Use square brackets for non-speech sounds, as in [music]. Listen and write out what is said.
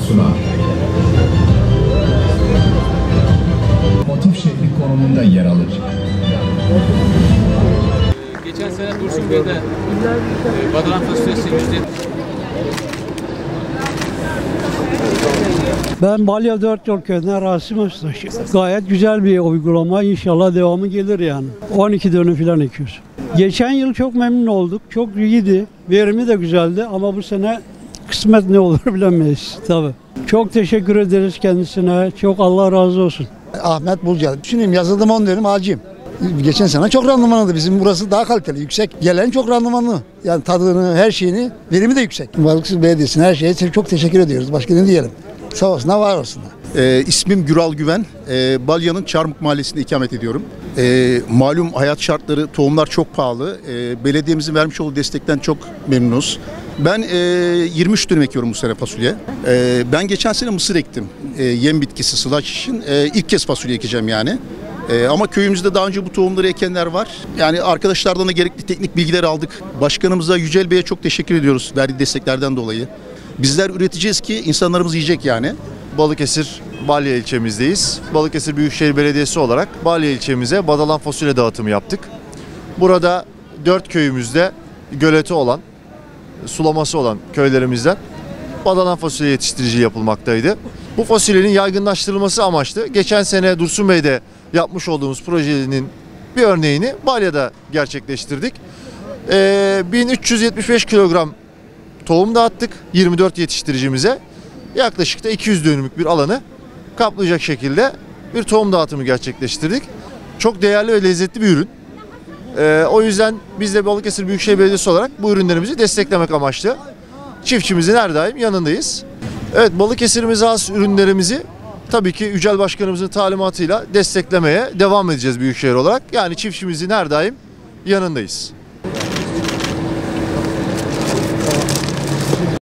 sunar. Motif şehri konumunda yer alır. Geçen sene Dursun Bey'de e, badana fasulyesi yüzde Ben Balya Dört Yol Köyü'nden Rasim Öztaş. Gayet güzel bir uygulama. İnşallah devamı gelir yani. 12 dönüm falan ekiyoruz. Geçen yıl çok memnun olduk. Çok iyiydi. Verimi de güzeldi ama bu sene kısmet ne olur [laughs] bilemeyiz tabii. Çok teşekkür ederiz kendisine. Çok Allah razı olsun. Ahmet Bulcal. Düşüneyim yazıldım 10 dönüm ağacıyım. Geçen sene çok randımanlıydı. Bizim burası daha kaliteli, yüksek. Gelen çok randımanlı. Yani tadını, her şeyini, verimi de yüksek. Balıkesir Belediyesi'ne her şeye çok teşekkür ediyoruz. Başka ne diyelim. Sağ olsunlar, var olsunlar. Ee, ismim Güral Güven. Ee, Balya'nın Çarmık Mahallesi'nde ikamet ediyorum. Ee, malum hayat şartları, tohumlar çok pahalı. Ee, belediyemizin vermiş olduğu destekten çok memnunuz. Ben e, 23 dönüm ekiyorum bu sene fasulye. Ee, ben geçen sene mısır ektim. Ee, yem bitkisi sılaç için. Ee, ilk kez fasulye ekeceğim yani. Ee, ama köyümüzde daha önce bu tohumları ekenler var. Yani arkadaşlardan da gerekli teknik bilgiler aldık. Başkanımıza Yücel Bey'e çok teşekkür ediyoruz verdiği desteklerden dolayı. Bizler üreteceğiz ki insanlarımız yiyecek yani. Balıkesir Balya ilçemizdeyiz. Balıkesir Büyükşehir Belediyesi olarak Balya ilçemize badalan fasulye dağıtımı yaptık. Burada dört köyümüzde göleti olan, sulaması olan köylerimizden badalan fasulye yetiştiriciliği yapılmaktaydı. Bu fasulyenin yaygınlaştırılması amaçlı geçen sene Dursun Bey'de yapmış olduğumuz projenin bir örneğini Balya'da gerçekleştirdik. Ee, 1375 kilogram tohum dağıttık 24 yetiştiricimize. Yaklaşık da 200 dönümlük bir alanı kaplayacak şekilde bir tohum dağıtımı gerçekleştirdik. Çok değerli ve lezzetli bir ürün. Ee, o yüzden biz de Balıkesir Büyükşehir Belediyesi olarak bu ürünlerimizi desteklemek amaçlı çiftçimizin her daim yanındayız. Evet Balıkesir'imize has ürünlerimizi tabii ki Yücel Başkanımızın talimatıyla desteklemeye devam edeceğiz Büyükşehir olarak. Yani çiftçimizin her daim yanındayız.